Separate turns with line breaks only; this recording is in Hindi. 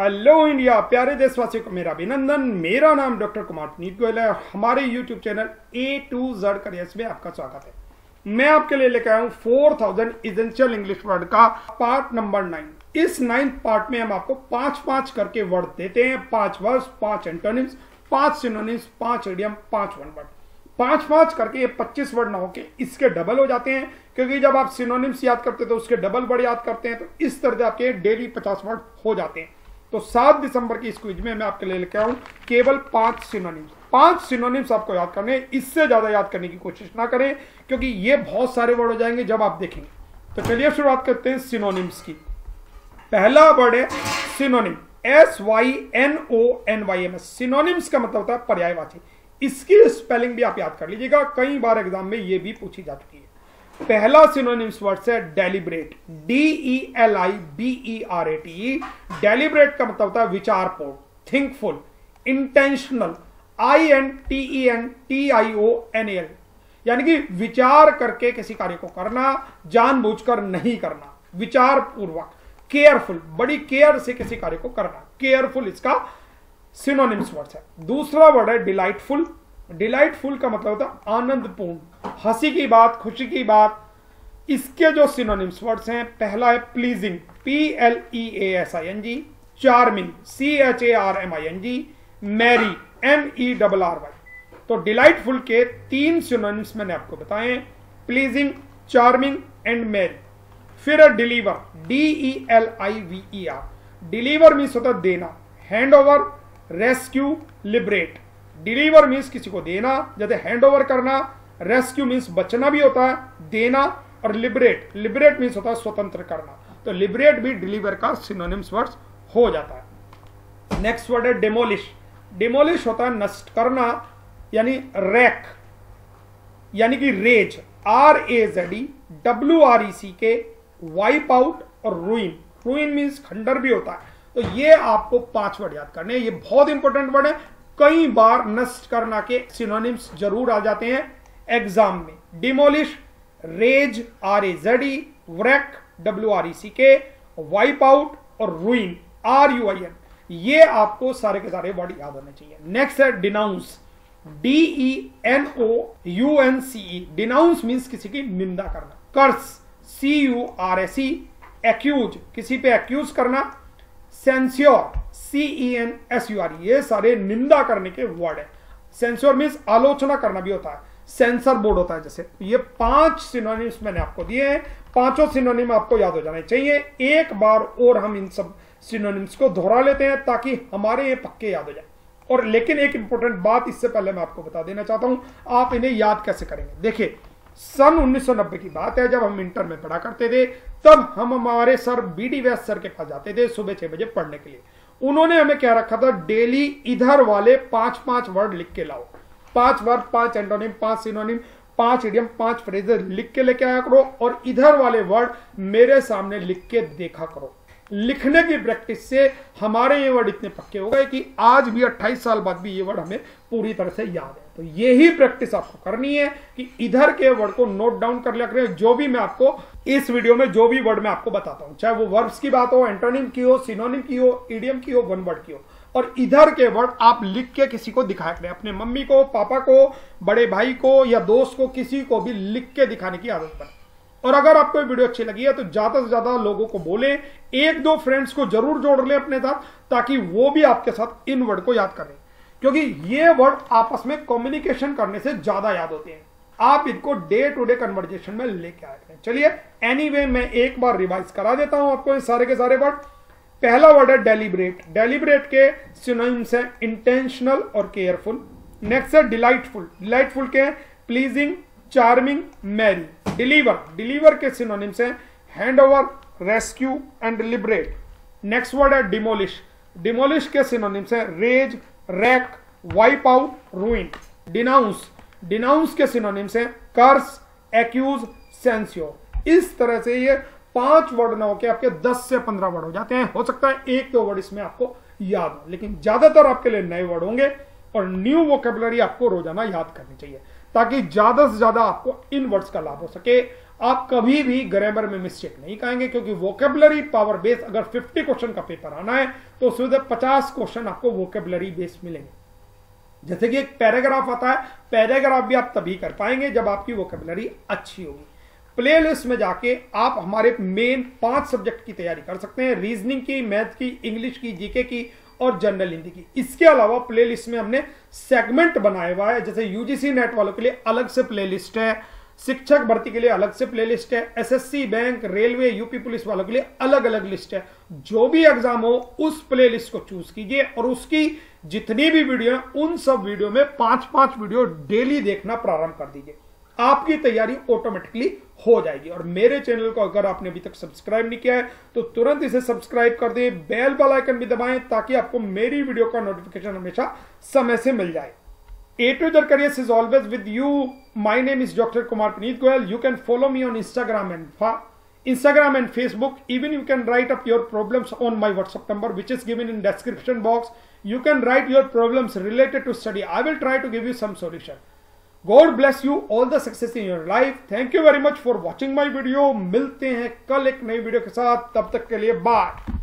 हेलो इंडिया प्यारे देशवासियों को मेरा अभिनंदन। मेरा नाम डॉक्टर कुमार पुनीत गोयल है। हमारे YouTube channel A to Z careers में आपका स्वागत है। मैं आपके लिए लेकर आया हूँ four thousand essential English word का पार्ट नंबर नाइन इस नाइन्थ पार्ट में हम आपको पाँच पाँच करके वर्ड देते हैं। पाँच वर्ड पाँच एंटोनिम्स पाँच सिनोनिम्स पाँच एडियम पाँच वन वर्ड पाँच पाँच करके ये पच्चीस वर्ड ना होके इसके डबल हो जाते हैं। क्योंकि जब आप सिनोनिम्स याद करते हैं तो उसके डबल वर्ड याद करते हैं तो इस तरह से आपके डेली पचास वर्ड हो जाते हैं। तो सात दिसंबर की इस क्विज में मैं आपके लिए लेके आऊँ केवल पाँच सिनोनिम्स पाँच सिनोनिम्स आपको याद करने इससे ज़्यादा याद करने की कोशिश ना करें, क्योंकि ये बहुत सारे वर्ड हो जाएँगे जब आप देखेंगे। तो चलिए शुरुआत करते हैं सिनोनिम्स की। पहला वर्ड है synonym S Y N O N Y M S synonyms का मतलब होता है पर्यायवाची। इसकी स्पेलिंग भी आप याद कर लीजिएगा। कई बार एग्ज़ाम में ये भी पूछी जा चुकी है। पहला सिनोनिम्स वर्ड है deliberate D E L I B E R A T deliberate का मतलब होता है विचारपूर्ण thinkful intentional I N T E N T I O N L यानी कि विचार करके किसी कार्य को करना, जानबूझकर नहीं करना. विचार पूर्वक केयरफुल बड़ी केयर से किसी कार्य को करना. केयरफुल इसका सिनोनिम्स वर्ड है. दूसरा वर्ड है डिलाइटफुल डिलाइटफुल का मतलब होता आनंदपूर्ण, हँसी की बात, खुशी की बात। इसके जो सिनोनिम्स वर्ड्स हैं, पहला है pleasing P L E A S I N G charming C H A R M I N G merry M E double R Y तो डिलाइटफुल के तीन सिनोनिम्स मैंने आपको बताए प्लीजिंग चार्मिंग एंड मैरी फिर deliver D E L I V E R deliver means होता देना hand over rescue liberate deliver means किसी को देना, जैसे हैंड ओवर करना रेस्क्यू मीन्स बचना भी होता है, देना और लिबरेट लिबरेट मीन्स होता है स्वतंत्र करना। तो लिबरेट भी डिलीवर का सिनोनिम्स वर्ड्स हो जाता है। नेक्स्ट वर्ड है डेमोलिश डेमोलिश होता है नष्ट करना, यानी रैक यानी कि raze R A Z W R E C K wipe out और रूइन रूइन मीन्स खंडर भी होता है। तो ये आपको पाँच वर्ड याद करने ये बहुत इंपॉर्टेंट वर्ड है। कई बार नष्ट करना के सिनोनिम्स ज़रूर आ जाते हैं। एग्ज़ाम में demolish raze R A Z wreck W R E C K wipe out और ruin R U I N ये आपको सारे के सारे वर्ड याद होने चाहिए। नेक्स्ट है denounce D E N O U N C E denounce means किसी की निंदा करना। Curse C U R S E accuse किसी पे एक्यूज करना। Censure C E N S U R ये सारे निंदा करने के वर्ड है। सेंस्योर मीन्स आलोचना करना भी होता है। सेंसर बोर्ड होता है जैसे। ये पाँच सिनोनिम्स मैंने आपको दिए हैं। पाँचों सिनोनिम आपको याद हो जाने चाहिए। एक बार और हम इन सब सिनोनिम्स को दोहरा लेते हैं ताकि हमारे ये पक्के याद हो जाए। और लेकिन एक इंपॉर्टेंट बात इससे पहले मैं आपको बता देना चाहता हूँ। आप इन्हें याद कैसे करेंगे? देखिए सन 1990 की बात है, जब हम इंटर में पढ़ा करते थे, तब हम हमारे sir B D Vyas sir के पास जाते थे सुबह छह बजे पढ़ने के लिए। उन्होंने हमें क्या रखा था? डेली इधर वाले पाँच पाँच वर्ड लिख के लाओ। पाँच वर्ड, पाँच एंटोनिम, पाँच सिनोनिम, पाँच इडियम, पाँच फ्रेजेस लिख के लेके आया करो और इधर वाले वर्ड मेरे सामने लिख के देखा करो। लिखने की प्रैक्टिस से हमारे ये वर्ड इतने पक्के हो गए कि आज भी 28 साल बाद भी ये वर्ड हमें पूरी तरह से याद है। तो यही प्रैक्टिस आपको करनी है कि इधर के वर्ड को नोट डाउन कर लिया करें। जो भी मैं आपको इस वीडियो में, जो भी वर्ड मैं आपको बताता हूँ, चाहे वो वर्ब्स की बात हो एंटोनिम की हो सिनोनिम की हो इडियम की हो वन वर्ड की हो। और इधर के वर्ड आप लिख के किसी को दिखाया करें। अपने मम्मी को, पापा को, बड़े भाई को या दोस्त को, किसी को भी लिख के दिखाने की आदत बने। और अगर आपको वीडियो अच्छी लगी है तो ज़्यादा से ज़्यादा लोगों को बोले, एक दो फ्रेंड्स को ज़रूर जोड़ ले अपने साथ, ताकि वो भी आपके साथ इन वर्ड को याद करें। क्योंकि ये वर्ड आपस में कम्युनिकेशन करने से ज़्यादा याद होते हैं। आप इनको डे टू डे कन्वर्जेशन में लेके आए हैं। चलिए एनी एनीवे मैं एक बार रिवाइज करा देता हूँ आपको ये सारे के सारे वर्ड पहला वर्ड है डेलीबरेट डेलीबरेट के सिनोनिम्स है इंटेंशनल और केयरफुल नेक्स्ट है डिलाइटफुल डिलाइटफुल के pleasing charming merry deliver deliver के सिनोनिम्स हैं hand over rescue and liberate next word है डिमोलिश डिमोलिश के सिनोनिम्स हैं raze wreck wipe out ruin denounce denounce के सिनोनिम्स हैं कर्स एक्यूज सेंस्योर इस तरह से ये पाँच वर्ड ना होकर आपके दस से पंद्रह वर्ड हो जाते हैं। हो सकता है एक दो वर्ड इसमें आपको याद हो। लेकिन ज़्यादातर आपके लिए नए वर्ड होंगे और न्यू वोकेबलरी आपको रोज़ाना याद करनी चाहिए। ताकि ज़्यादा से ज़्यादा आपको इन वर्ड्स का लाभ हो सके। आप कभी भी ग्रामर में मिस्टेक नहीं कहेंगे क्योंकि वोकेबलरी पावर बेस अगर 50 क्वेश्चन का पेपर आना है तो उसमें 50 क्वेश्चन आपको वोकेबलरी बेस मिलेंगे। जैसे कि एक पैराग्राफ आता है पैराग्राफ भी आप तभी कर पाएँगे जब आपकी वोकेबलरी अच्छी होगी। प्ले लिस्ट में जाके आप हमारे मेन पाँच सब्जेक्ट की तैयारी कर सकते हैं। रीजनिंग की मैथ की इंग्लिश की जीके की और जनरल हिंदी की। इसके अलावा प्लेलिस्ट में हमने सेगमेंट बनाया हुआ है, जैसे यूजीसी नेट वालों के लिए अलग से प्ले लिस्ट है, शिक्षक भर्ती के लिए अलग से प्ले लिस्ट है SSC bank railway UP police वालों के लिए अलग अलग लिस्ट है। जो भी एग्ज़ाम हो, उस प्ले लिस्ट को चूज़ कीजिए और उसकी जितनी भी वीडियो है, उन सब वीडियो में पाँच पाँच वीडियो डेली देखना प्रारंभ कर दीजिए। आपकी तैयारी ऑटोमेटिकली हो जाएगी। और मेरे चैनल को अगर आपने अभी तक सब्सक्राइब नहीं किया है तो तुरंत इसे सब्सक्राइब कर दें बेल वाला आइकन भी दबाएँ, ताकि आपको मेरी वीडियो का नोटिफिकेशन हमेशा समय से मिल जाए। ए टू इधर career is always with you my name is doctor Kumar Puneet Goyal you can follow me on Instagram and Instagram and Facebook even you can write up your problem on my WhatsApp number which is given in description box you can write your problem related to study I will try to give you some solution god bless you all the success in your life thank you very much for watching my video मिलते हैं कल एक नई वीडियो के साथ. तब तक के लिए बाय